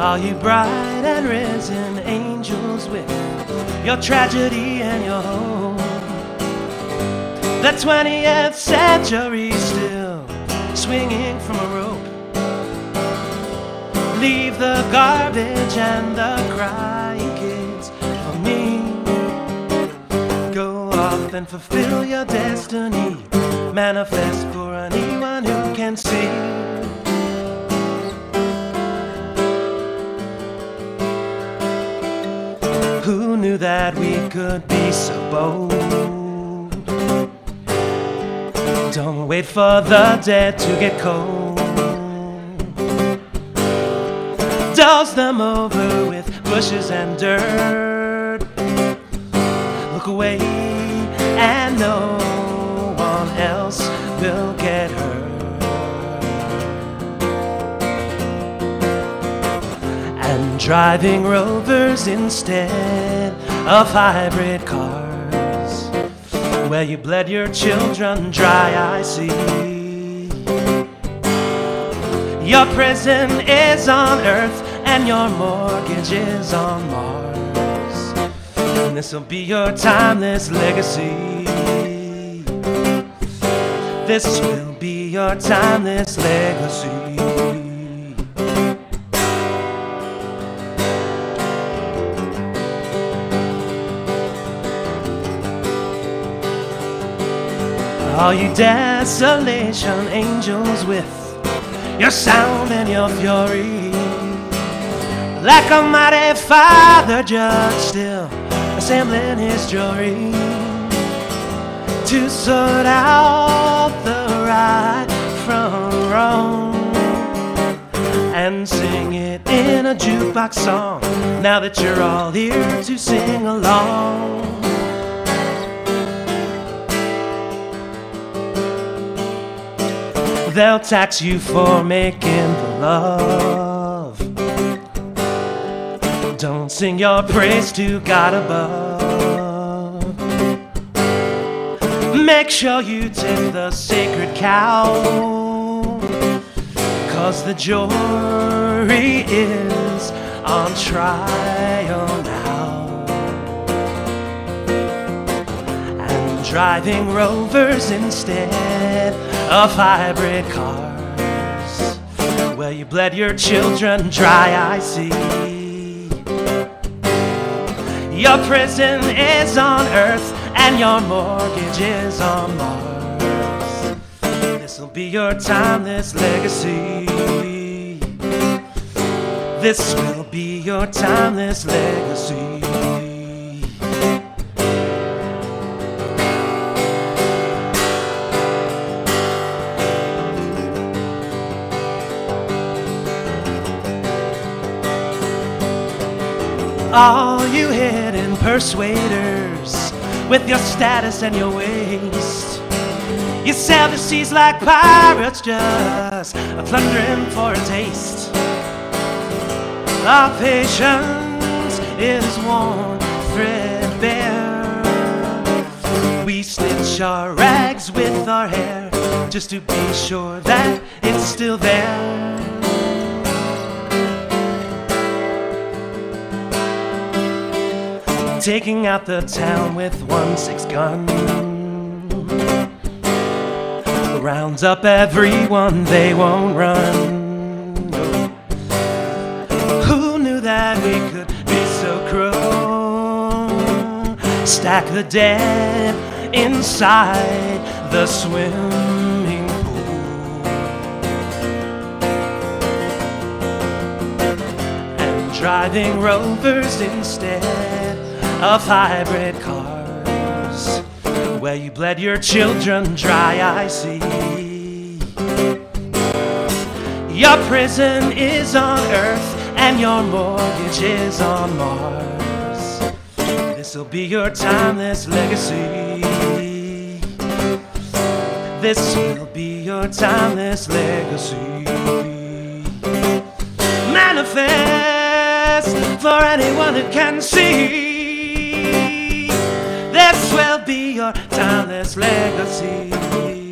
Are you bright and risen angels with your tragedy and your hope? The 20th century still swinging from a rope. Leave the garbage and the crying kids for me. Go off and fulfill your destiny. Manifest for anyone who can see. Knew that we could be so bold? Don't wait for the dead to get cold. Douse them over with bushes and dirt. Look away, and no one else will get hurt. And driving rovers instead of hybrid cars. Where you bled your children dry, I see. Your prison is on Earth and your mortgage is on Mars. And this'll be your timeless legacy. This will be your timeless legacy. All you desolation angels with your sound and your fury. Like a mighty father judge still assembling his jury to sort out the right from wrong and sing it in a jukebox song now that you're all here to sing along. They'll tax you for making the love. Don't sing your praise to God above. Make sure you tip the sacred cow. Cause the jury is on trial now. Driving rovers instead of hybrid cars. Well, you bled your children dry, I see. Your prison is on Earth and your mortgage is on Mars. This'll be your timeless legacy. This will be your timeless legacy. All you hidden persuaders with your status and your waste. You sail the seas like pirates just a plundering for a taste. Our patience is worn threadbare. We stitch our rags with our hair just to be sure that it's still there. Taking out the town with one six gun. Rounds up everyone, they won't run. Who knew that we could be so cruel? Stack the dead inside the swimming pool. And driving rovers instead of hybrid cars where you bled your children dry, I see. Your prison is on Earth and your mortgage is on Mars. This'll be your timeless legacy. This will be your timeless legacy. Manifest for anyone who can see. Will be your timeless legacy.